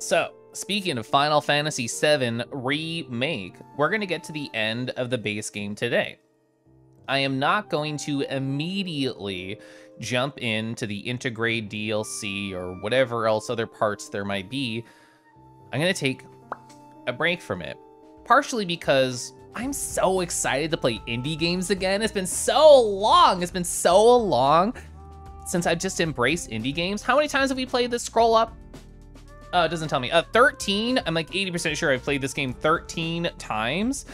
So, speaking of Final Fantasy VII Remake, we're going to get to the end of the base game today. I am not going to immediately jump into the Intergrade DLC or whatever else other parts there might be. I'm going to take a break from it. Partially because I'm so excited to play indie games again. It's been so long. It's been so long since I've just embraced indie games. How many times have we played this scroll up? Uh, it doesn't tell me. Uh, 13. I'm like 80% sure I've played this game 13 times.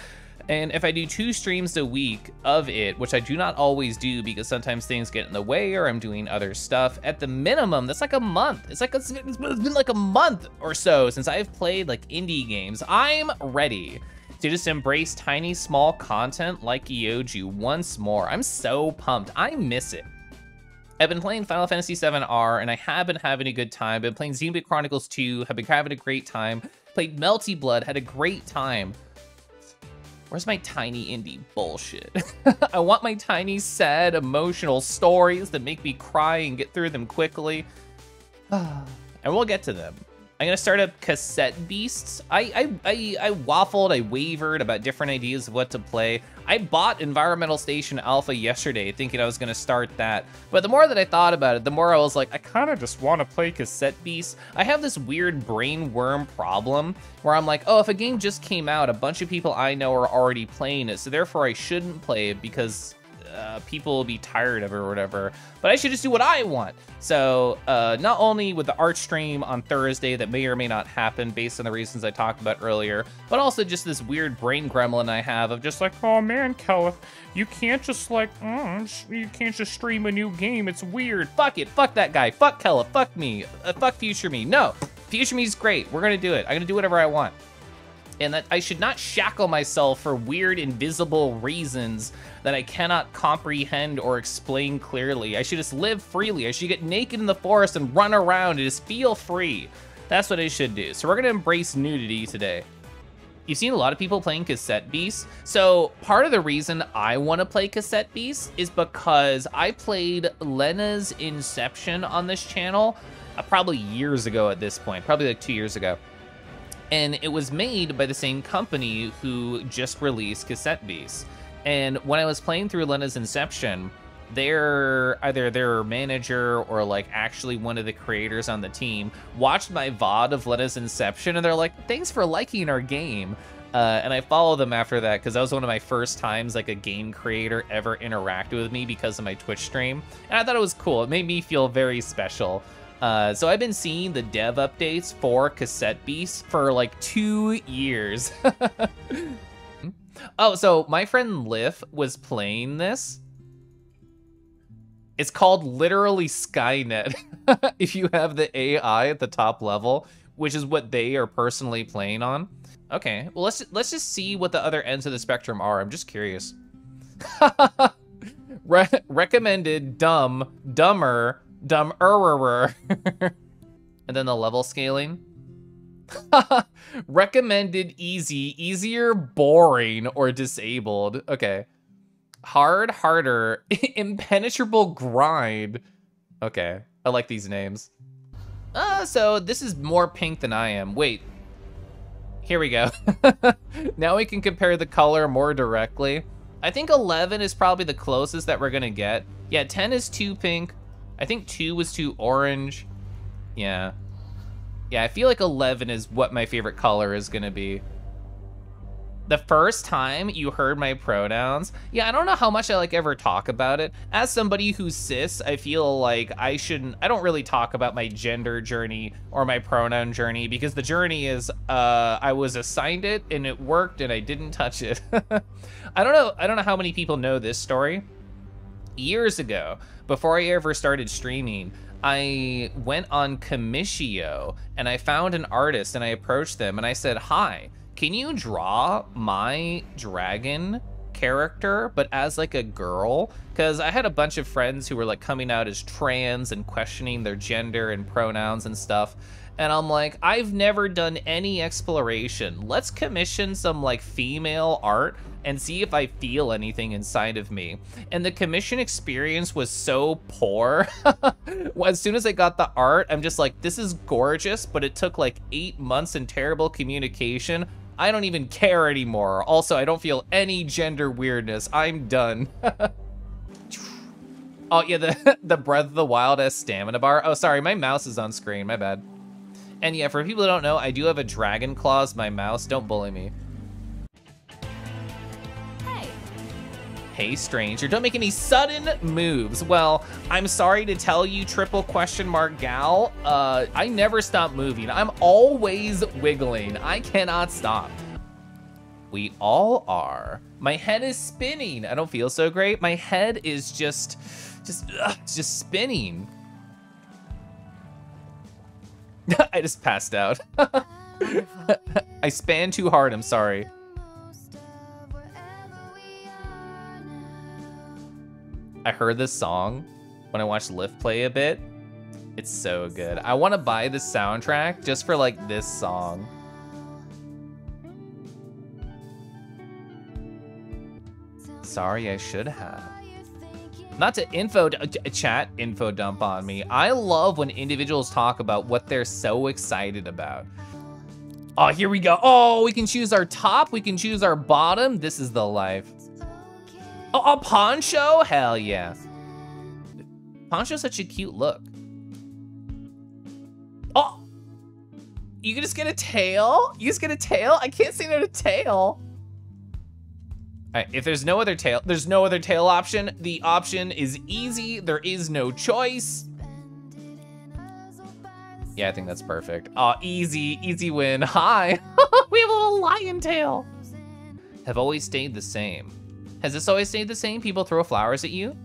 And if I do two streams a week of it, which I do not always do because sometimes things get in the way or I'm doing other stuff, at the minimum, that's like a month. It's like a, it's been like a month or so since I've played like indie games. I'm ready to just embrace tiny, small content like Eoju once more. I'm so pumped. I miss it. I've been playing Final Fantasy VII R, and I have been having a good time. I've been playing Xenoblade Chronicles 2, have been having a great time. Played Melty Blood, had a great time. Where's my tiny indie bullshit? I want my tiny, sad, emotional stories that make me cry and get through them quickly. and we'll get to them. I'm gonna start up Cassette Beasts. I, I, I, I waffled, I wavered about different ideas of what to play. I bought Environmental Station Alpha yesterday thinking I was gonna start that. But the more that I thought about it, the more I was like, I kinda just wanna play Cassette Beasts. I have this weird brain worm problem where I'm like, oh, if a game just came out, a bunch of people I know are already playing it, so therefore I shouldn't play it because uh, people will be tired of it or whatever. But I should just do what I want. So uh, not only with the art stream on Thursday that may or may not happen based on the reasons I talked about earlier, but also just this weird brain gremlin I have of just like, oh man, Keliff, you can't just like, oh, you can't just stream a new game. It's weird. Fuck it. Fuck that guy. Fuck Keliff. Fuck me. Uh, fuck Future Me. No, Future Me's great. We're gonna do it. I'm gonna do whatever I want and that I should not shackle myself for weird invisible reasons that I cannot comprehend or explain clearly. I should just live freely. I should get naked in the forest and run around and just feel free. That's what I should do. So we're gonna embrace nudity today. You've seen a lot of people playing Cassette Beasts. So part of the reason I want to play Cassette Beasts is because I played Lenna's Inception on this channel uh, probably years ago at this point, probably like two years ago and it was made by the same company who just released Cassette Beasts. And when I was playing through Lenna's Inception, their either their manager or like actually one of the creators on the team watched my VOD of Lenna's Inception and they're like, thanks for liking our game. Uh, and I follow them after that because that was one of my first times like a game creator ever interacted with me because of my Twitch stream. And I thought it was cool. It made me feel very special. Uh, so I've been seeing the dev updates for Cassette Beast for like two years. oh, so my friend Liff was playing this. It's called literally Skynet. if you have the AI at the top level, which is what they are personally playing on. Okay, well let's let's just see what the other ends of the spectrum are. I'm just curious. Re recommended dumb, dumber, dumb er and then the level scaling. Recommended easy, easier, boring, or disabled. Okay. Hard, harder, impenetrable grind. Okay, I like these names. Uh, so this is more pink than I am. Wait. Here we go. now we can compare the color more directly. I think 11 is probably the closest that we're gonna get. Yeah, 10 is too pink. I think 2 was too orange. Yeah. Yeah, I feel like 11 is what my favorite color is to be. The first time you heard my pronouns, yeah, I don't know how much I like ever talk about it. As somebody who's cis, I feel like I shouldn't, I don't really talk about my gender journey or my pronoun journey because the journey is, uh, I was assigned it and it worked and I didn't touch it. I don't know, I don't know how many people know this story. Years ago, before I ever started streaming, I went on Commissio and I found an artist and I approached them and I said, Hi, can you draw my dragon character, but as like a girl? Because I had a bunch of friends who were like coming out as trans and questioning their gender and pronouns and stuff. And I'm like, I've never done any exploration. Let's commission some like female art and see if I feel anything inside of me. And the commission experience was so poor. as soon as I got the art, I'm just like, this is gorgeous, but it took like eight months and terrible communication. I don't even care anymore. Also, I don't feel any gender weirdness. I'm done. oh, yeah, the, the Breath of the Wild S stamina bar. Oh, sorry, my mouse is on screen. My bad. And yeah, for people who don't know, I do have a Dragon Claws my mouse. Don't bully me. Hey, stranger, don't make any sudden moves. Well, I'm sorry to tell you, triple question mark gal, uh, I never stop moving. I'm always wiggling. I cannot stop. We all are. My head is spinning. I don't feel so great. My head is just, just, ugh, just spinning. I just passed out. I span too hard, I'm sorry. I heard this song when I watched Lift play a bit. It's so good. I want to buy the soundtrack just for like this song. Sorry, I should have. Not to info chat info dump on me. I love when individuals talk about what they're so excited about. Oh, here we go. Oh, we can choose our top. We can choose our bottom. This is the life. Oh, a poncho? Hell yeah. Poncho's such a cute look. Oh! You can just get a tail? You just get a tail? I can't see no tail. Right, if there's no other tail, there's no other tail option. The option is easy. There is no choice. Yeah, I think that's perfect. Oh, easy, easy win. Hi. we have a little lion tail. Have always stayed the same. Has this always stayed the same? People throw flowers at you?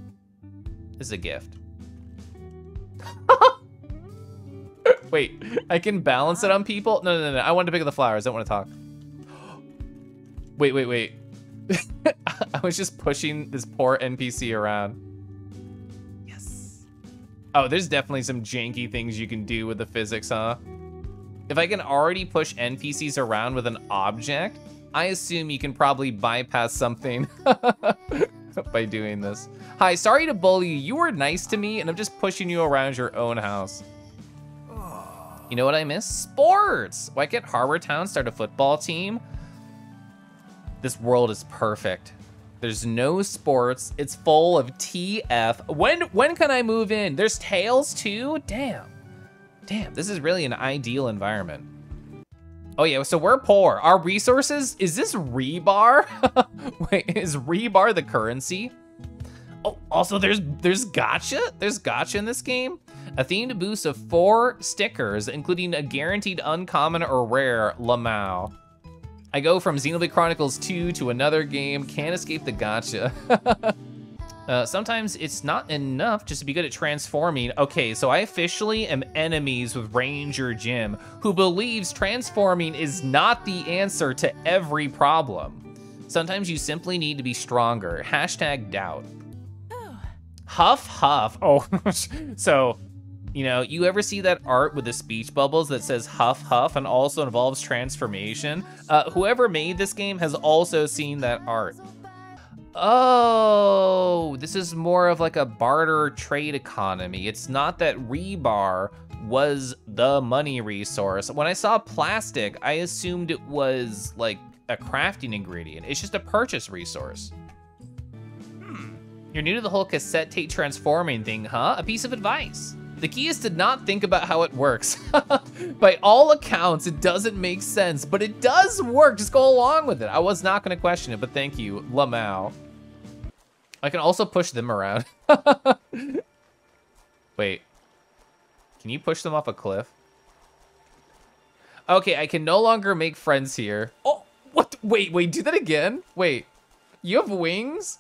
This is a gift. Wait, I can balance it on people? No, no, no, I want to pick up the flowers. I don't want to talk. Wait, wait, wait. I was just pushing this poor NPC around. Yes. Oh, there's definitely some janky things you can do with the physics, huh? If I can already push NPCs around with an object, I assume you can probably bypass something by doing this. Hi, sorry to bully you. You were nice to me, and I'm just pushing you around your own house. You know what I miss? Sports! Why can't Harbourtown start a football team? This world is perfect. There's no sports. It's full of TF. When when can I move in? There's tails too? Damn. Damn, this is really an ideal environment. Oh yeah, so we're poor. Our resources, is this rebar? Wait, is rebar the currency? Oh, also there's there's gotcha? There's gotcha in this game? A themed boost of four stickers, including a guaranteed uncommon or rare Lamau. I go from Xenoblade Chronicles 2 to another game, can't escape the gotcha. Uh, sometimes it's not enough just to be good at transforming. Okay, so I officially am enemies with Ranger Jim, who believes transforming is not the answer to every problem. Sometimes you simply need to be stronger. Hashtag doubt. Huff Huff. Oh, so, you know, you ever see that art with the speech bubbles that says Huff Huff and also involves transformation? Uh, whoever made this game has also seen that art. Oh, this is more of like a barter trade economy. It's not that rebar was the money resource. When I saw plastic, I assumed it was like a crafting ingredient. It's just a purchase resource. Hmm. You're new to the whole cassette tape transforming thing, huh? A piece of advice. The key is to not think about how it works. By all accounts, it doesn't make sense, but it does work. Just go along with it. I was not going to question it, but thank you, Lamau. I can also push them around. Wait. Can you push them off a cliff? Okay, I can no longer make friends here. Oh, what? Wait, wait, do that again? Wait, you have wings?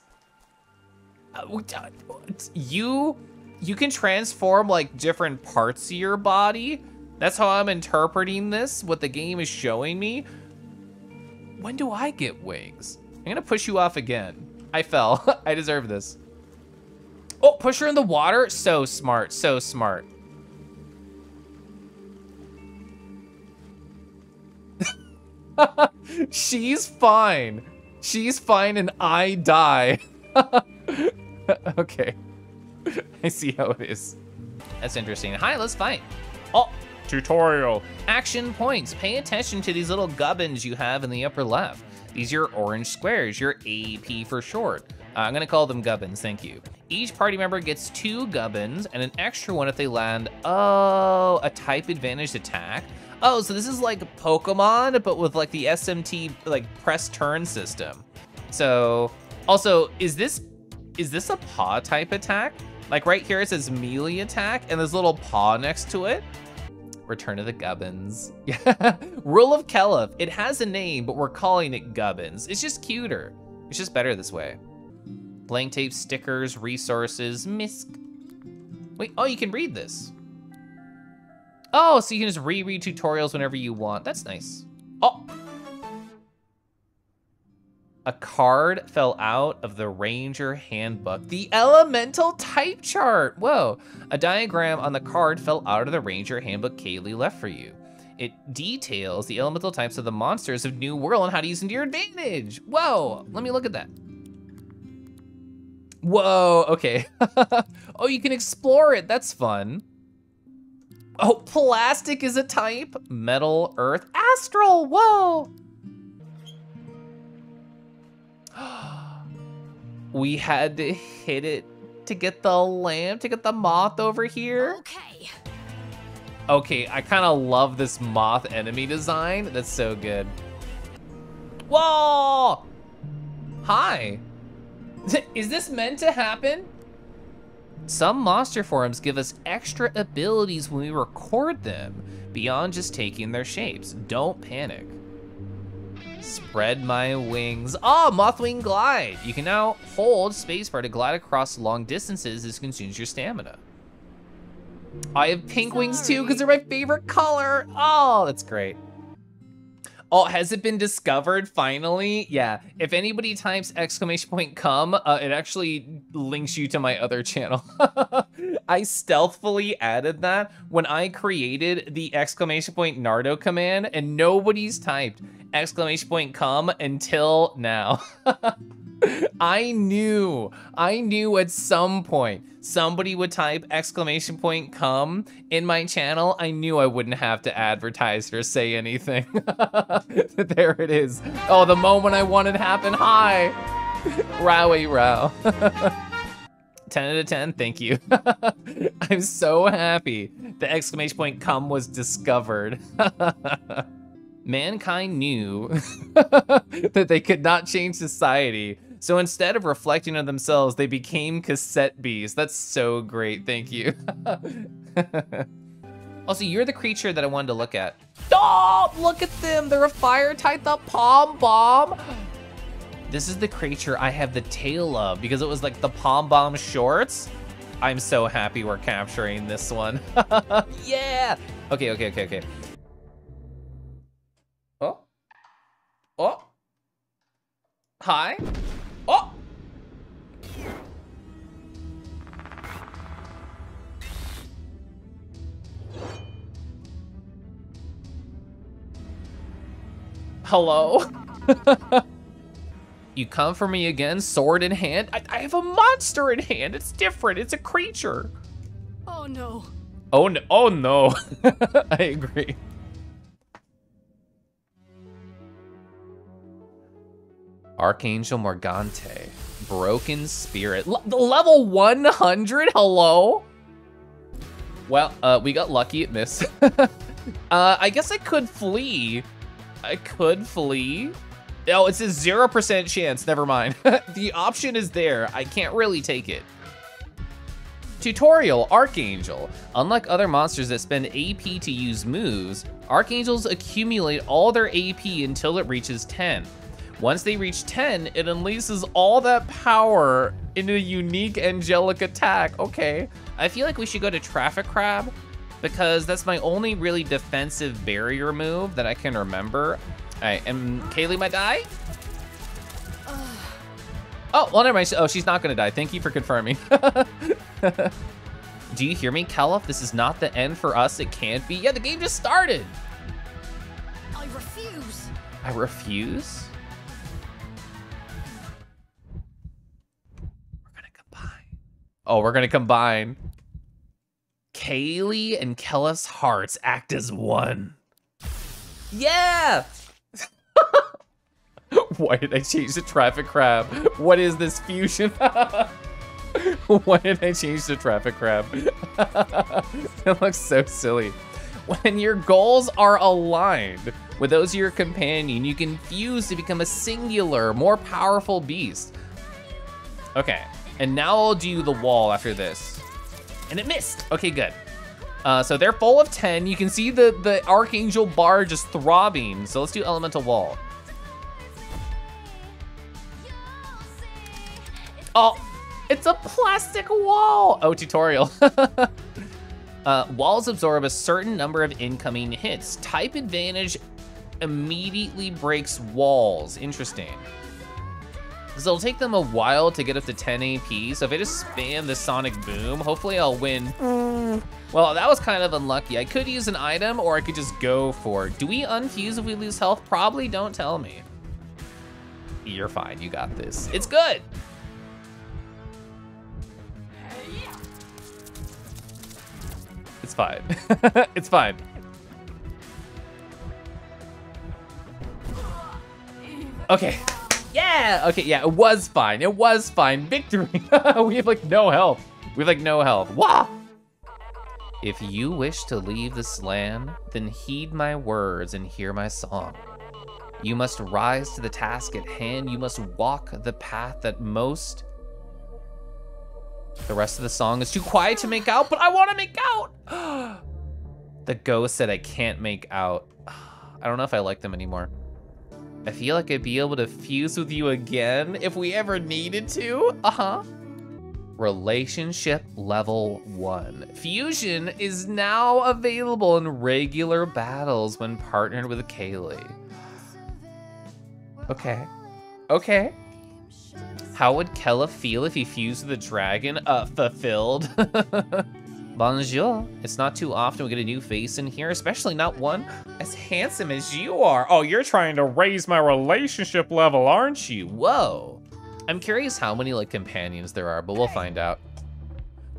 Uh, you, you can transform like different parts of your body? That's how I'm interpreting this, what the game is showing me. When do I get wings? I'm gonna push you off again. I fell. I deserve this. Oh, push her in the water? So smart, so smart. She's fine. She's fine and I die. okay. I see how it is. That's interesting. Hi, let's fight. Oh, tutorial. Action points. Pay attention to these little gubbins you have in the upper left. These are your orange squares, your AP for short. Uh, I'm gonna call them gubbins, thank you. Each party member gets two gubbins and an extra one if they land, oh, a type advantage attack. Oh, so this is like Pokemon, but with like the SMT like press turn system. So, also, is this is this a paw type attack? Like right here it says melee attack and there's a little paw next to it. Return of the Gubbins. Yeah, Rule of Keliff. It has a name, but we're calling it Gubbins. It's just cuter. It's just better this way. Blank tape, stickers, resources, misc. Wait, oh, you can read this. Oh, so you can just reread tutorials whenever you want. That's nice. Oh, a card fell out of the Ranger Handbook. The Elemental Type Chart. Whoa. A diagram on the card fell out of the Ranger Handbook Kayleigh left for you. It details the elemental types of the monsters of New Wirral and how to use them to your advantage. Whoa, let me look at that. Whoa, okay. oh, you can explore it, that's fun. Oh, plastic is a type. Metal, earth, astral, whoa. We had to hit it to get the lamp, to get the moth over here. Okay. Okay, I kind of love this moth enemy design. That's so good. Whoa! Hi. Is this meant to happen? Some monster forms give us extra abilities when we record them, beyond just taking their shapes. Don't panic. Spread my wings. Oh, Mothwing Glide. You can now hold spacebar to glide across long distances as consumes your stamina. I have pink Sorry. wings too because they're my favorite color. Oh, that's great. Oh, has it been discovered finally? Yeah, if anybody types exclamation point come, uh, it actually links you to my other channel. I stealthily added that when I created the exclamation point Nardo command and nobody's typed exclamation point come until now. I knew, I knew at some point somebody would type exclamation point come in my channel. I knew I wouldn't have to advertise or say anything. there it is. Oh, the moment I wanted happen. Hi. Rowie row. 10 out of 10, thank you. I'm so happy the exclamation point come was discovered mankind knew that they could not change society. So instead of reflecting on themselves, they became cassette bees. That's so great, thank you. also, you're the creature that I wanted to look at. Oh, look at them, they're a fire type, the Pombomb. This is the creature I have the tail of because it was like the Pombomb shorts. I'm so happy we're capturing this one. yeah. Okay, okay, okay, okay. Oh? Oh. Hi. Oh. Hello? you come for me again, sword in hand? I, I have a monster in hand. It's different. It's a creature. Oh no. Oh no. Oh no. I agree. Archangel Morgante. Broken Spirit. L level 100? Hello? Well, uh, we got lucky it missed. uh, I guess I could flee. I could flee. Oh, it's a 0% chance. Never mind. the option is there. I can't really take it. Tutorial, Archangel. Unlike other monsters that spend AP to use moves, Archangels accumulate all their AP until it reaches 10. Once they reach 10, it unleashes all that power in a unique angelic attack. Okay. I feel like we should go to Traffikrab because that's my only really defensive barrier move that I can remember. All right, and Kayleigh might die? oh, well, never mind. Oh, she's not gonna die. Thank you for confirming. Do you hear me, Keliff? This is not the end for us. It can't be. Yeah, the game just started. I refuse. I refuse? Oh, we're gonna combine. Kayleigh and Keliff's hearts act as one. Yeah! Why did I change the Traffikrab? What is this fusion? Why did I change the Traffikrab? it looks so silly. When your goals are aligned with those of your companion, you can fuse to become a singular, more powerful beast. Okay, and now I'll do the wall after this. And it missed. Okay, good. Uh, so they're full of 10. You can see the, the Archangel bar just throbbing. So let's do Elemental Wall. Oh, it's a plastic wall. Oh, tutorial. uh, walls absorb a certain number of incoming hits. Type advantage immediately breaks walls. Interesting. So it'll take them a while to get up to 10 AP. So if I just spam the Sonic Boom, hopefully I'll win. Mm. Well, that was kind of unlucky. I could use an item or I could just go for it. Do we unfuse if we lose health? Probably don't tell me. You're fine, you got this. It's good. It's fine. it's fine. Okay. Yeah, okay, yeah, it was fine. It was fine. Victory. we have like no health. We have like no health. Wow. If you wish to leave this land, then heed my words and hear my song. You must rise to the task at hand. You must walk the path that most. The rest of the song is too quiet to make out, but I want to make out. the ghost said I can't make out. I don't know if I like them anymore. I feel like I'd be able to fuse with you again if we ever needed to. Uh-huh. Relationship level one. Fusion is now available in regular battles when partnered with Kayleigh. Okay. Okay. How would Kella feel if he fused with a dragon? Uh, fulfilled. Bonjour. It's not too often we get a new face in here, especially not one as handsome as you are. Oh, you're trying to raise my relationship level, aren't you? Whoa. I'm curious how many like companions there are, but we'll find out.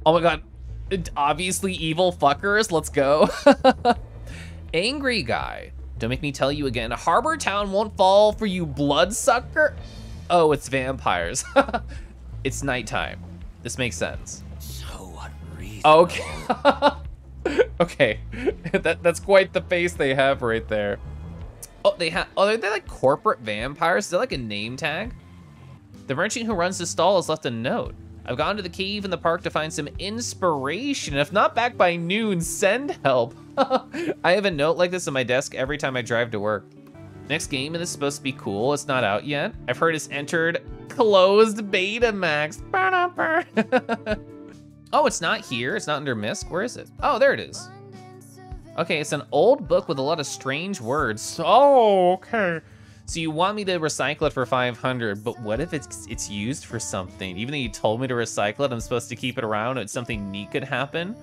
Oh my god. Obviously evil fuckers. Let's go. Angry guy. Don't make me tell you again. Harbourtown won't fall for you, bloodsucker. Oh, it's vampires. it's nighttime. This makes sense. Okay. okay. that that's quite the face they have right there. Oh, they have. Oh, are they're like corporate vampires. Is that like a name tag? The merchant who runs the stall has left a note. I've gone to the cave in the park to find some inspiration. If not back by noon, send help. I have a note like this on my desk every time I drive to work. Next game, and this is supposed to be cool. It's not out yet. I've heard it's entered closed beta max. Oh, it's not here. It's not under MISC. Where is it? Oh, there it is. Okay, it's an old book with a lot of strange words. Oh, okay. So you want me to recycle it for 500, but what if it's it's used for something? Even though you told me to recycle it, I'm supposed to keep it around. It's something neat could happen.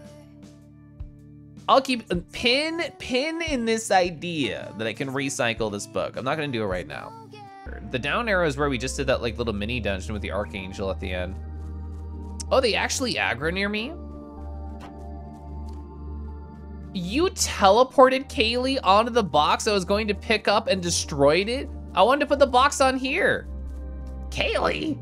I'll keep uh, pin pin in this idea that I can recycle this book. I'm not gonna do it right now. The down arrow is where we just did that like little mini dungeon with the archangel at the end. Oh, they actually aggro near me? You teleported Kayleigh onto the box I was going to pick up and destroyed it? I wanted to put the box on here. Kayleigh?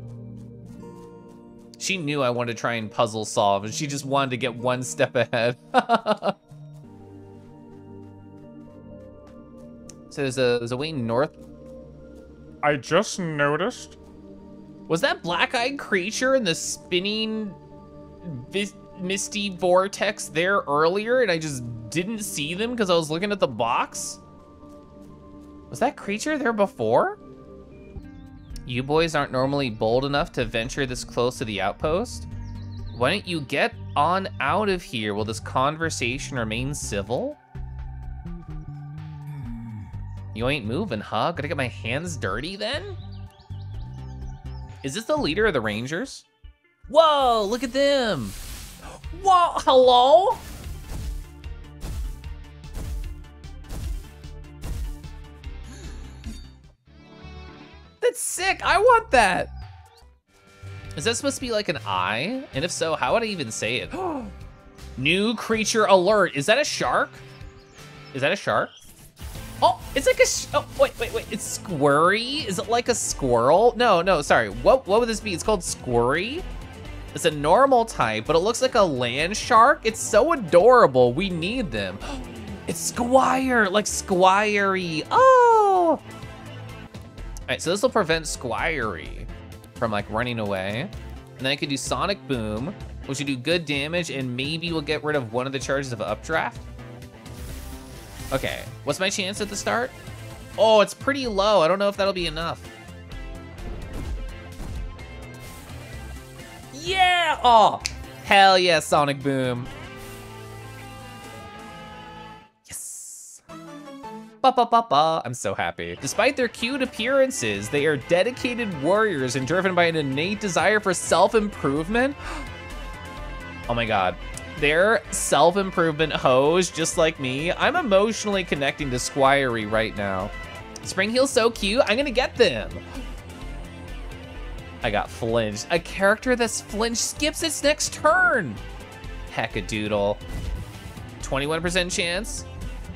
She knew I wanted to try and puzzle solve and she just wanted to get one step ahead. so there's a, there's a way north. I just noticed was that black-eyed creature in the spinning misty vortex there earlier and I just didn't see them because I was looking at the box? Was that creature there before? You boys aren't normally bold enough to venture this close to the outpost? Why don't you get on out of here? Will this conversation remain civil? You ain't moving, huh? Gotta get my hands dirty then? Is this the leader of the Rangers? Whoa, look at them. Whoa, hello? That's sick. I want that. Is that supposed to be like an eye? And if so, how would I even say it? New creature alert. Is that a shark? Is that a shark? Oh, it's like a, oh, wait, wait, wait. It's squirry? Is it like a squirrel? No, no, sorry. What, what would this be? It's called squirry? It's a normal type, but it looks like a land shark. It's so adorable. We need them. It's Squire, like Squirey. Oh! All right, so this will prevent Squirey from like running away. And then I could do Sonic Boom, which will do good damage and maybe we'll get rid of one of the charges of Updraft. Okay, what's my chance at the start? Oh, it's pretty low. I don't know if that'll be enough. Yeah! Oh, hell yeah, Sonic Boom. Yes. Ba ba ba ba. I'm so happy. Despite their cute appearances, they are dedicated warriors and driven by an innate desire for self-improvement. Oh my god. They're self-improvement hoes just like me. I'm emotionally connecting to Squirey right now. Springheel's so cute, I'm gonna get them. I got flinched. A character that's flinched skips its next turn. Heck a doodle. 21% chance.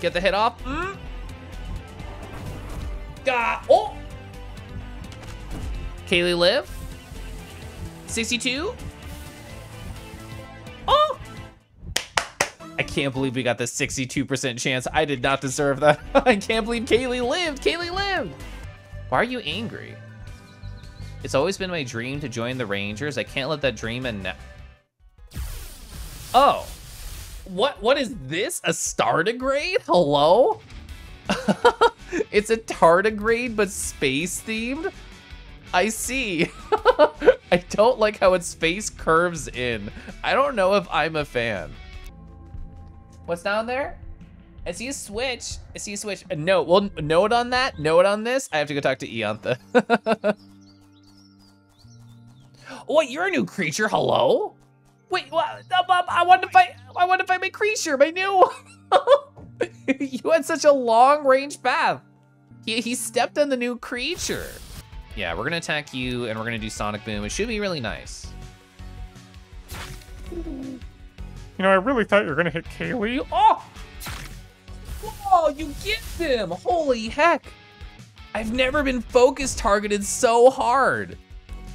Get the hit off. Mm. Oh. Kayleigh live. 62. Oh. I can't believe we got the 62% chance. I did not deserve that. I can't believe Kayleigh lived. Kayleigh lived. Why are you angry? It's always been my dream to join the Rangers. I can't let that dream end Oh. What what is this? A Stardigrade? Hello? it's a tardigrade but space themed? I see. I don't like how its face curves in. I don't know if I'm a fan. What's down there? I see a switch. I see a switch. Uh, no, well, note on that, note on this. I have to go talk to Ianthe. What? You're a new creature. Hello? Wait, what? Uh, I want to fight. I want to fight my creature. My new. you had such a long range path. He, he stepped on the new creature. Yeah, we're gonna attack you and we're gonna do Sonic Boom. It should be really nice. You know, I really thought you were gonna hit Kayleigh. Oh! Whoa, you get them! Holy heck! I've never been focus targeted so hard.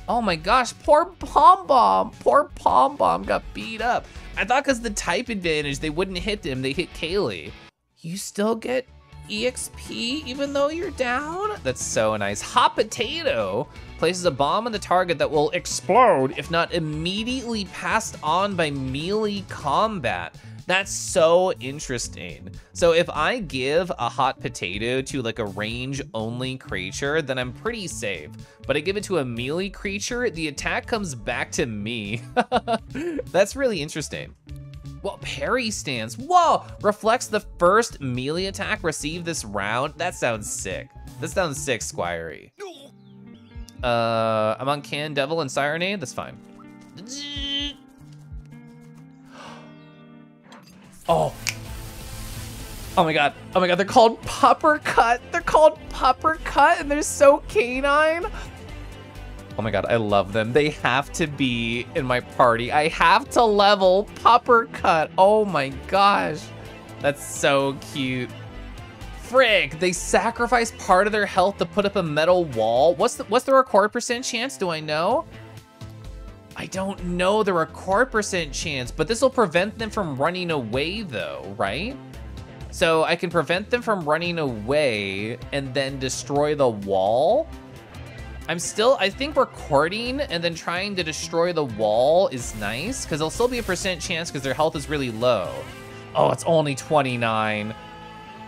Oh my gosh, poor Pombomb. Poor Pombomb got beat up. I thought because the type advantage, they wouldn't hit him. They hit Kayleigh. You still get EXP even though you're down? That's so nice. Hot Potato places a bomb on the target that will explode if not immediately passed on by melee combat. That's so interesting. So if I give a hot potato to like a range only creature, then I'm pretty safe. But I give it to a melee creature, the attack comes back to me. That's really interesting. Well, parry stance. Whoa! Reflects the first melee attack received this round. That sounds sick. That sounds sick, Squirey. Uh, I'm on Candevil and Sirenade. That's fine. Oh. Oh my god. Oh my god, they're called Puppercut. They're called Puppercut and they're so canine. Oh my god, I love them. They have to be in my party. I have to level Puppercut. Oh my gosh. That's so cute. Frick, they sacrifice part of their health to put up a metal wall. What's the what's the record percent chance? Do I know? I don't know the record percent chance, but this will prevent them from running away though, right? So I can prevent them from running away and then destroy the wall. I'm still, I think recording and then trying to destroy the wall is nice because there'll still be a percent chance because their health is really low. Oh, it's only 29.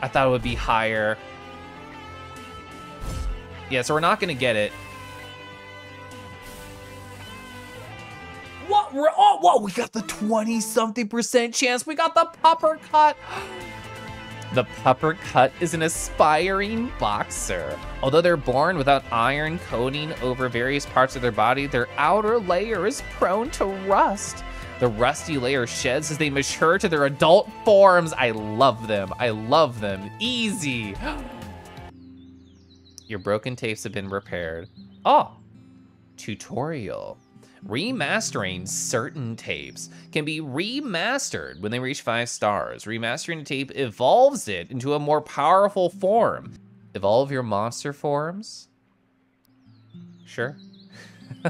I thought it would be higher. Yeah, so we're not gonna get it. What? We're, oh, whoa, we got the 20 something percent chance. We got the popper cut. The pupper cut is an aspiring boxer. Although they're born without iron coating over various parts of their body, their outer layer is prone to rust. The rusty layer sheds as they mature to their adult forms. I love them. I love them. Easy. Your broken tapes have been repaired. Oh, tutorial. Remastering certain tapes can be remastered when they reach five stars. Remastering a tape evolves it into a more powerful form. Evolve your monster forms? Sure.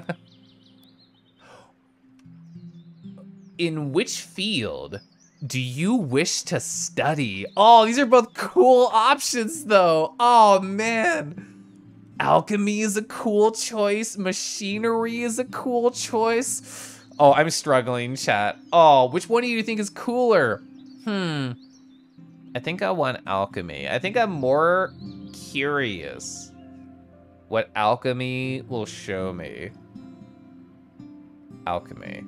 In which field do you wish to study? Oh, these are both cool options though. Oh man. Alchemy is a cool choice. Machinery is a cool choice. Oh, I'm struggling, chat. Oh, which one do you think is cooler? Hmm. I think I want alchemy. I think I'm more curious what alchemy will show me. Alchemy.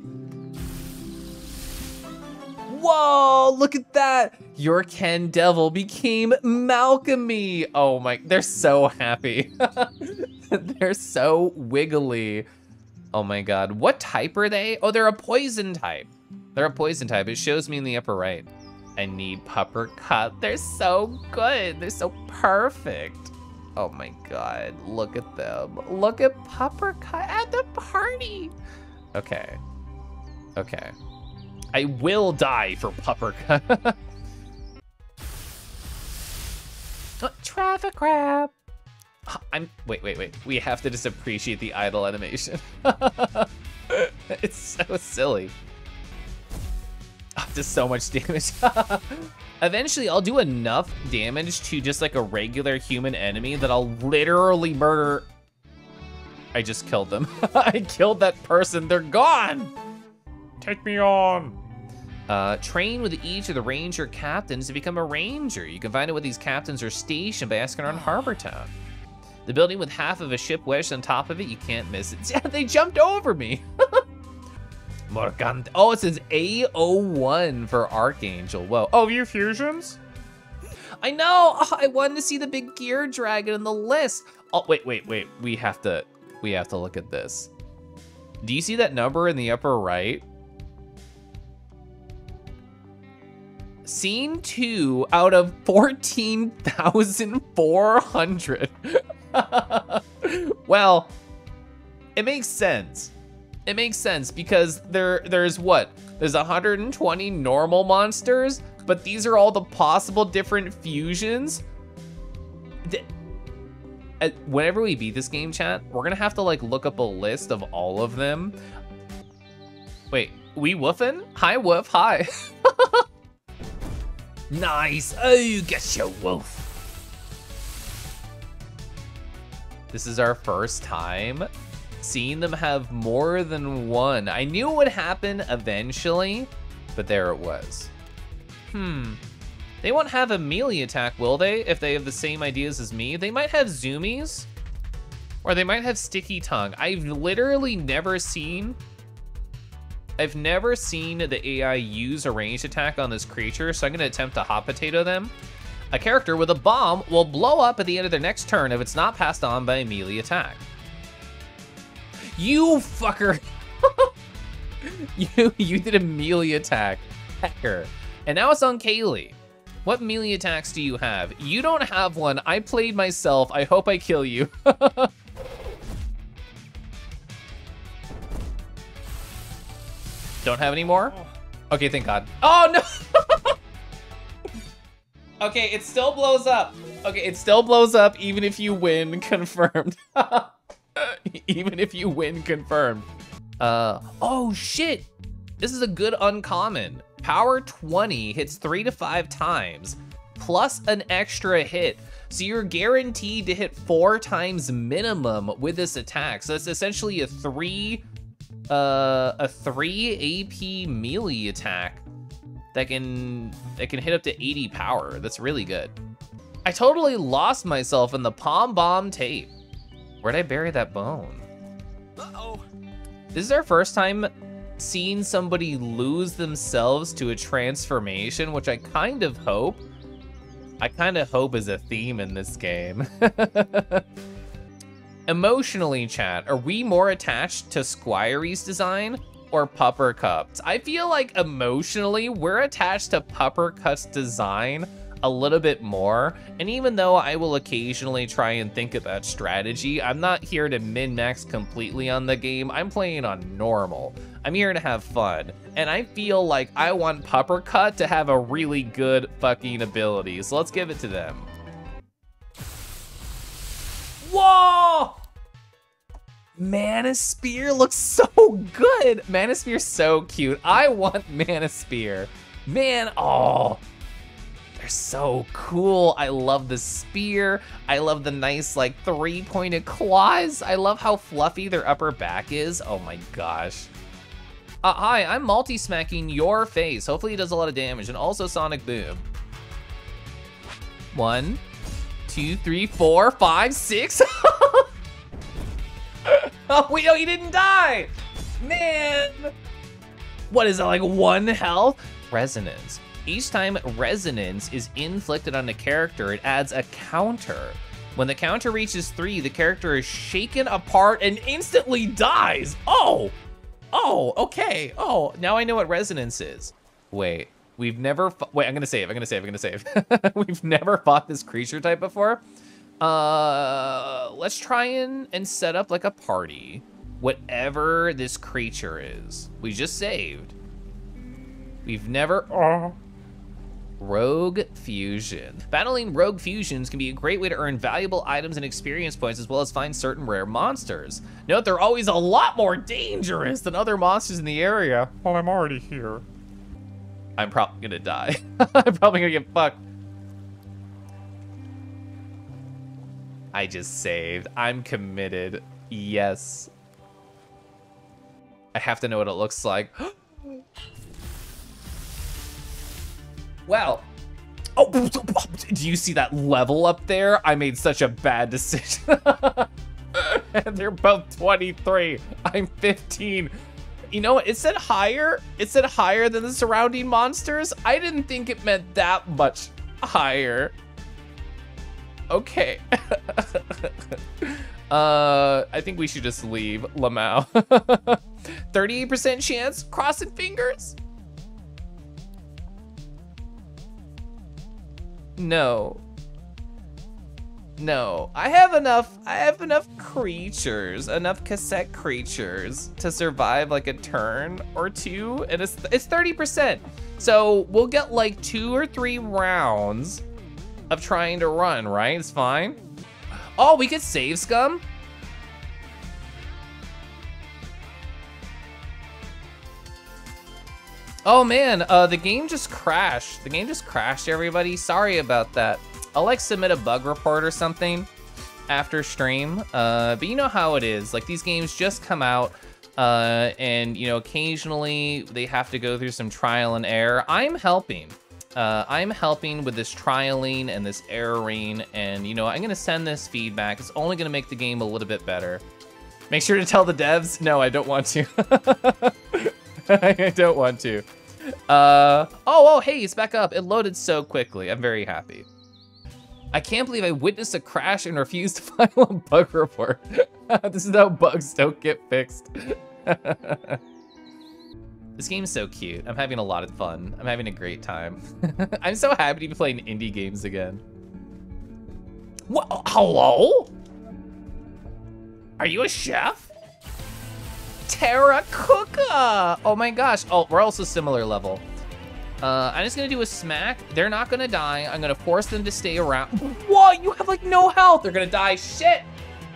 Whoa, look at that. Your Candevil became Malchemy. Oh my, they're so happy. they're so wiggly. Oh my God, what type are they? Oh, they're a poison type. They're a poison type. It shows me in the upper right. I need Puppercut. They're so good. They're so perfect. Oh my God, look at them. Look at Puppercut at the party. Okay, okay. I will die for Puppercut. oh, Traffikrab. I'm, wait, wait, wait. We have to just appreciate the idle animation. it's so silly. Oh, does so much damage. Eventually, I'll do enough damage to just like a regular human enemy that I'll literally murder. I just killed them. I killed that person. They're gone. Take me on. Uh, train with each of the ranger captains to become a ranger. You can find out where these captains are stationed by asking around Harbourtown. The building with half of a ship wedged on top of it, you can't miss it. Yeah, they jumped over me. Morgante. Oh, it says A01 for Archangel. Whoa. Oh, you fusions? I know. Oh, I wanted to see the big gear dragon in the list. Oh, wait, wait, wait. We have to, we have to look at this. Do you see that number in the upper right? Scene two out of 14,400. well, it makes sense. It makes sense because there there's what? There's 120 normal monsters, but these are all the possible different fusions. Uh, whenever we beat this game, chat, we're gonna have to like look up a list of all of them. Wait, we woofing? Hi, woof. Hi. Nice. Oh, you get your wolf. This is our first time seeing them have more than one. I knew it would happen eventually, but there it was. Hmm. They won't have a melee attack, will they? If they have the same ideas as me. They might have zoomies. Or they might have sticky tongue. I've literally never seen I've never seen the AI use a ranged attack on this creature, so I'm gonna attempt to hot potato them. A character with a bomb will blow up at the end of their next turn if it's not passed on by a melee attack. You fucker! you you did a melee attack, hecker. And now it's on Kayleigh. What melee attacks do you have? You don't have one. I played myself. I hope I kill you. Don't have any more? Okay, thank God. Oh, no! okay, it still blows up. Okay, it still blows up even if you win confirmed. even if you win confirmed. Uh, oh shit! This is a good uncommon. Power 20 hits three to five times, plus an extra hit. So you're guaranteed to hit four times minimum with this attack. So it's essentially a three uh, a three AP melee attack that can that can hit up to 80 power. That's really good. I totally lost myself in the Pombomb tape. Where'd I bury that bone? Uh-oh. This is our first time seeing somebody lose themselves to a transformation, which I kind of hope, I kind of hope is a theme in this game. Emotionally, chat, are we more attached to Squirey's design or Puppercut's? I feel like emotionally, we're attached to Puppercut's design a little bit more. And even though I will occasionally try and think about strategy, I'm not here to min-max completely on the game. I'm playing on normal. I'm here to have fun. And I feel like I want Puppercut to have a really good fucking ability. So let's give it to them. Whoa! Spear looks so good. Spear's so cute. I want Spear. Man, oh, they're so cool. I love the spear. I love the nice like three-pointed claws. I love how fluffy their upper back is. Oh my gosh. Uh, hi, I'm multi-smacking your face. Hopefully it does a lot of damage and also Sonic Boom. One, two, three, four, five, six. oh, wait, no, he didn't die. Man. What is that, like one health? resonance. Each time resonance is inflicted on a character, it adds a counter. When the counter reaches three, the character is shaken apart and instantly dies. Oh, oh, okay. Oh, now I know what resonance is. Wait, we've never, wait, I'm gonna save, I'm gonna save, I'm gonna save. we've never fought this creature type before. Uh, let's try and, and set up like a party. Whatever this creature is. We just saved. We've never... Oh. Rogue Fusion. Battling Rogue Fusions can be a great way to earn valuable items and experience points as well as find certain rare monsters. Note they're always a lot more dangerous than other monsters in the area. Well, I'm already here. I'm probably gonna die. I'm probably gonna get fucked. I just saved. I'm committed. Yes. I have to know what it looks like. Wow. Oh, do you see that level up there? I made such a bad decision. and they're both 23. I'm 15. You know? It said higher. It said higher than the surrounding monsters. I didn't think it meant that much higher. Okay. uh, I think we should just leave Lamau. 38% chance, crossing fingers. No. No, I have enough, I have enough creatures, enough cassette creatures to survive like a turn or two, and it's, it's 30%. So we'll get like two or three rounds of trying to run, right? It's fine. Oh, we could save scum? Oh man, uh, the game just crashed. The game just crashed, everybody. Sorry about that. I'll like submit a bug report or something after stream. Uh, but you know how it is. Like these games just come out uh, and you know, occasionally they have to go through some trial and error. I'm helping. Uh, I'm helping with this trialing and this erroring, and you know, I'm gonna send this feedback. It's only gonna make the game a little bit better. Make sure to tell the devs. No, I don't want to. I don't want to. Uh, oh, oh, hey, it's back up. It loaded so quickly. I'm very happy. I can't believe I witnessed a crash and refused to file a bug report. this is how bugs don't get fixed. This game's so cute. I'm having a lot of fun. I'm having a great time. I'm so happy to be playing indie games again. What? Hello? Are you a chef? Terracooka! Oh my gosh. Oh, we're also similar level. Uh, I'm just gonna do a smack. They're not gonna die. I'm gonna force them to stay around. What? You have like no health. They're gonna die. Shit.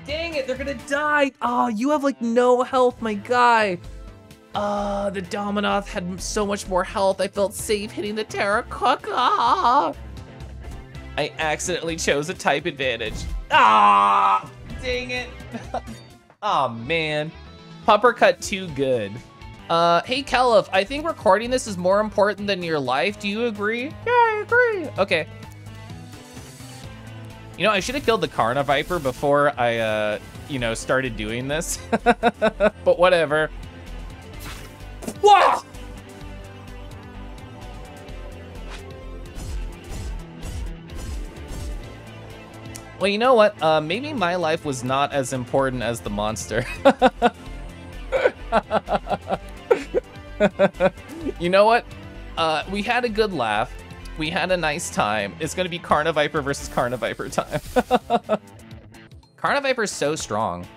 Dang it, they're gonna die. Oh, you have like no health, my guy. Uh, the Dominoth had so much more health. I felt safe hitting the Terracooka. I accidentally chose a type advantage. Ah, dang it. oh man. Puppercut too good. Uh, hey Keliff, I think recording this is more important than your life. Do you agree? Yeah, I agree. Okay. You know, I should have killed the Carniviper before I, uh, you know, started doing this. but whatever. Whoa! Well, you know what? Uh, maybe my life was not as important as the monster. you know what? Uh, we had a good laugh. We had a nice time. It's gonna be Carniviper versus Carniviper time. Carniviper's so strong.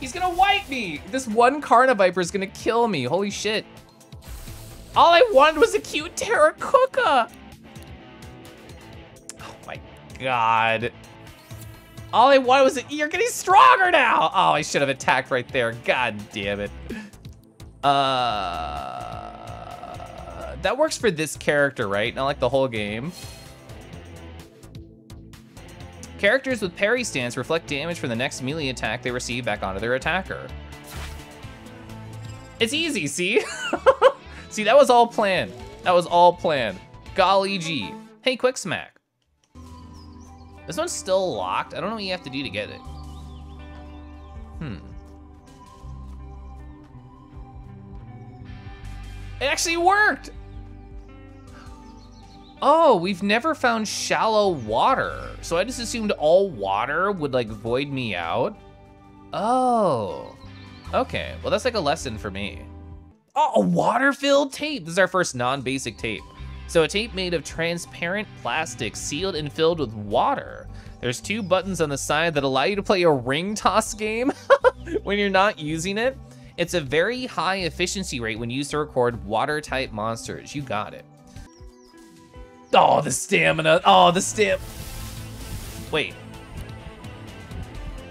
He's gonna wipe me! This one Carniviper is gonna kill me. Holy shit. All I wanted was a cute Terracooka! Oh my god. All I wanted was, a, you're getting stronger now! Oh, I should have attacked right there. God damn it. Uh, that works for this character, right? Not like the whole game. Characters with parry stance reflect damage from the next melee attack they receive back onto their attacker. It's easy, see? see, that was all planned. That was all planned. Golly gee. Hey, Quick Smack. This one's still locked. I don't know what you have to do to get it. Hmm. It actually worked! Oh, we've never found shallow water. So I just assumed all water would like void me out. Oh, okay. Well, that's like a lesson for me. Oh, a water-filled tape. This is our first non-basic tape. So a tape made of transparent plastic sealed and filled with water. There's two buttons on the side that allow you to play a ring toss game when you're not using it. It's a very high efficiency rate when used to record water type monsters. You got it. Oh, the stamina. Oh, the stamp. Wait.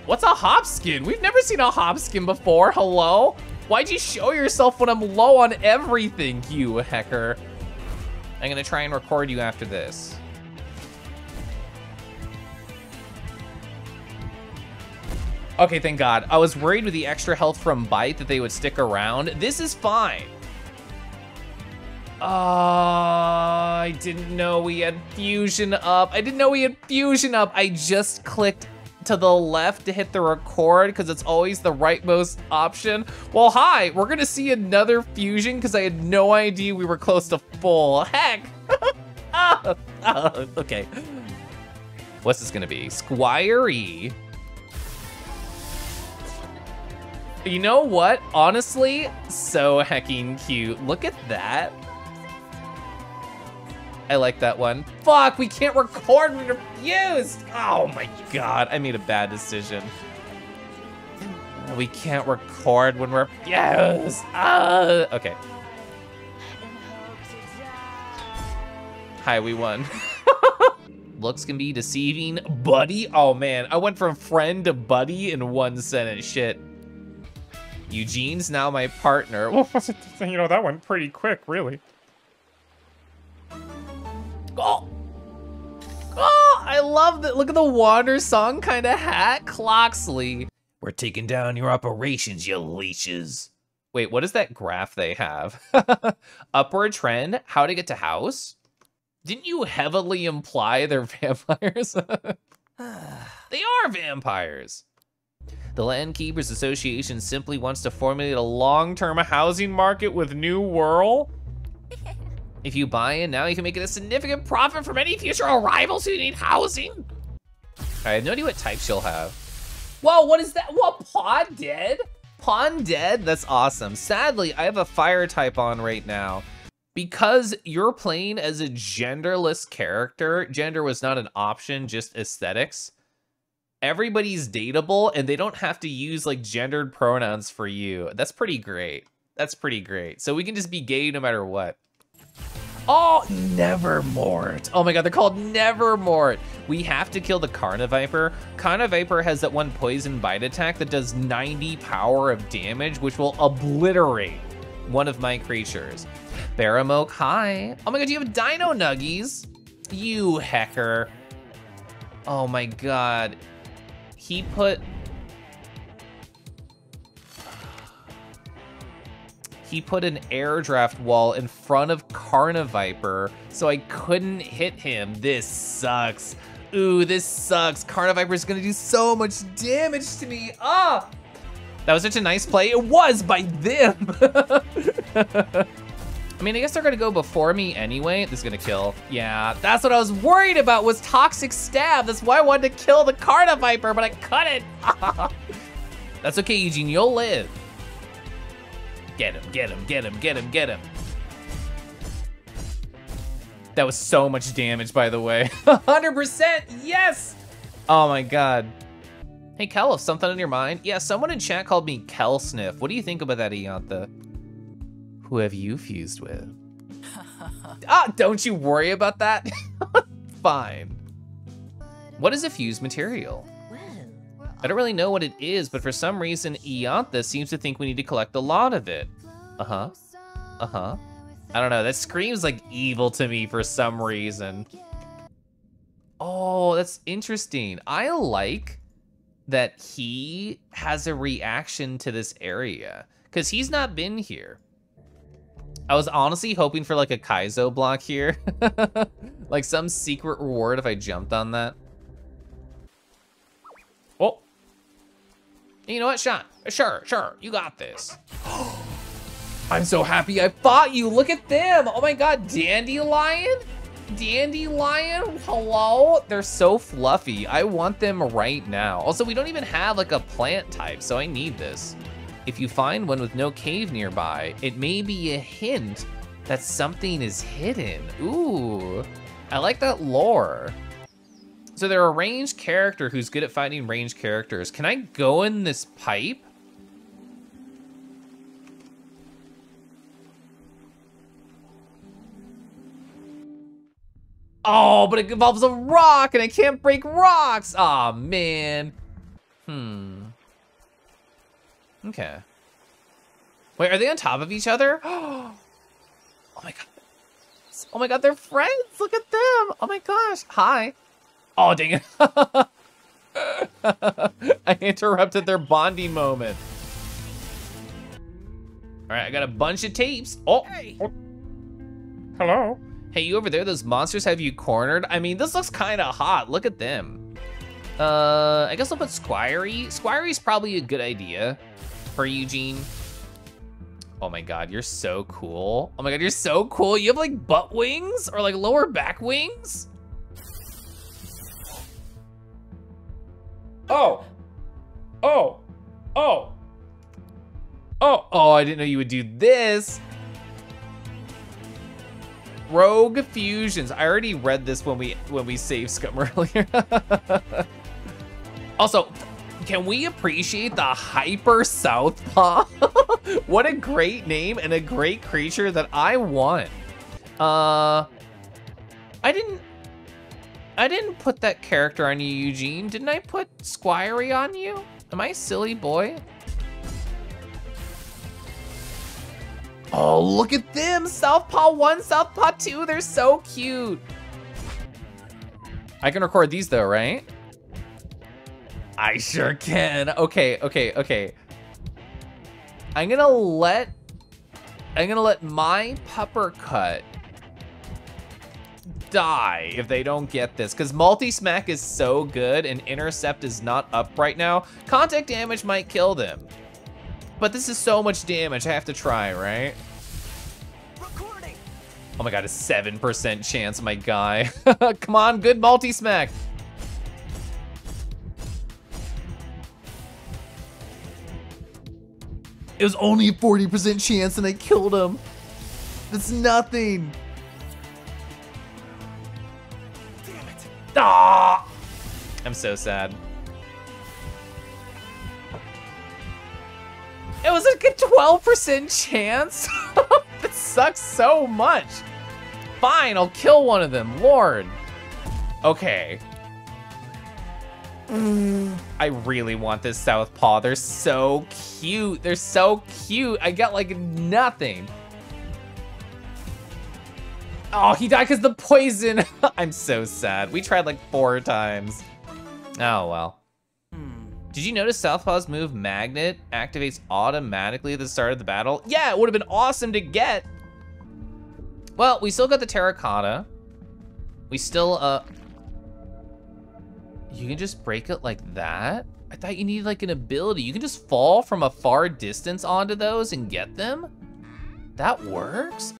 What's a Hopskin? We've never seen a Hopskin before. Hello? Why'd you show yourself when I'm low on everything, you hecker? I'm gonna try and record you after this. Okay, thank God. I was worried with the extra health from Bite that they would stick around. This is fine. Oh, I didn't know we had fusion up. I didn't know we had fusion up. I just clicked to the left to hit the record because it's always the rightmost option. Well, hi, we're gonna see another fusion because I had no idea we were close to full. Heck. oh, okay. What's this gonna be? Squire E. You know what? Honestly, so hecking cute. Look at that. I like that one. Fuck, we can't record when you're fused. Oh my god, I made a bad decision. We can't record when we're fused. Uh, okay. Hi, we won. Looks can be deceiving. Buddy? Oh man, I went from friend to buddy in one sentence. Shit. Eugene's now my partner. You know, that went pretty quick, really. Oh! Oh, I love that. Look at the water song kind of hat. Cloxley. We're taking down your operations, you leeches. Wait, what is that graph they have? Upward trend, how to get to house? Didn't you heavily imply they're vampires? they are vampires. The Land Keepers Association simply wants to formulate a long-term housing market with New Wirral. If you buy in now, you can make a significant profit from any future arrivals who need housing. I have no idea what types you'll have. Whoa, what is that? What, Pawn Dead? Pawndead? That's awesome. Sadly, I have a fire type on right now. Because you're playing as a genderless character, gender was not an option, just aesthetics everybody's dateable and they don't have to use like gendered pronouns for you. That's pretty great. That's pretty great. So we can just be gay no matter what. Oh, Nevermort. Oh my god, they're called Nevermort. We have to kill the Carniviper. Carniviper has that one poison bite attack that does 90 power of damage, which will obliterate one of my creatures. Baramoke, hi. Oh my god, you have Dino Nuggies? You hecker. Oh my god he put he put an air draft wall in front of Carniviper, so I couldn't hit him. This sucks. Ooh, this sucks. Carniviper's gonna do so much damage to me. Ah! That was such a nice play. It was by them. I mean, I guess they're gonna go before me anyway. This is gonna kill. Yeah, that's what I was worried about was Toxic Stab. That's why I wanted to kill the Carniviper, but I couldn't. that's okay, Eugene, you'll live. Get him, get him, get him, get him, get him. That was so much damage, by the way. 100%, yes! Oh my god. Hey, Kel, if something on your mind? Yeah, someone in chat called me Kel Sniff. What do you think about that, Ianthe? Who have you fused with? ah, don't you worry about that. Fine. What is a fused material? I don't really know what it is, but for some reason, Ianthe seems to think we need to collect a lot of it. Uh-huh. Uh-huh. I don't know, that screams like evil to me for some reason. Oh, that's interesting. I like that he has a reaction to this area because he's not been here. I was honestly hoping for like a Kaizo block here. like some secret reward if I jumped on that. You know what, Sean? Sure, sure, you got this. I'm so happy I fought you. Look at them. Oh my god, Dandylion? Dandylion, hello? They're so fluffy. I want them right now. Also, we don't even have like a plant type, so I need this. If you find one with no cave nearby, it may be a hint that something is hidden. Ooh, I like that lore. So they're a ranged character who's good at fighting ranged characters. Can I go in this pipe? Oh, but it involves a rock and I can't break rocks. Aw, oh, man. Hmm. Okay. Wait, are they on top of each other? Oh my god. Oh my god, they're friends. Look at them. Oh my gosh. Hi. Oh, dang it. I interrupted their bonding moment. All right, I got a bunch of tapes. Oh. Hey. oh. Hello. Hey, you over there, those monsters have you cornered? I mean, this looks kind of hot. Look at them. Uh, I guess I'll put Squirey. Squirey's probably a good idea for Eugene. Oh my god, you're so cool. Oh my god, you're so cool. You have like butt wings or like lower back wings? Oh. Oh. Oh. Oh. Oh, I didn't know you would do this. Rogue Fusions. I already read this when we when we saved Scum earlier. also, can we appreciate the Hyper Southpaw? what a great name and a great creature that I want. Uh, I didn't, I didn't put that character on you, Eugene. Didn't I put Squirey on you? Am I silly boy? Oh, look at them! Southpaw 1, Southpaw 2, they're so cute! I can record these though, right? I sure can. Okay, okay, okay. I'm gonna let... I'm gonna let my Puppercut die if they don't get this because multi-smack is so good and intercept is not up right now. Contact damage might kill them. But this is so much damage, I have to try, right? Recording. Oh my god, a 7% chance, my guy. Come on, good multi-smack. It was only a 40% chance and I killed him. That's nothing. I'm so sad. It was like a 12% chance? it sucks so much. Fine, I'll kill one of them, Lord. Okay. I really want this Southpaw. They're so cute. They're so cute. I got like nothing. Oh, he died because the poison. I'm so sad. We tried like four times. Oh, well. Did you notice Southpaw's move Magnet activates automatically at the start of the battle? Yeah, it would have been awesome to get. Well, we still got the Terracooka. We still, uh... You can just break it like that? I thought you needed like an ability. You can just fall from a far distance onto those and get them? That works?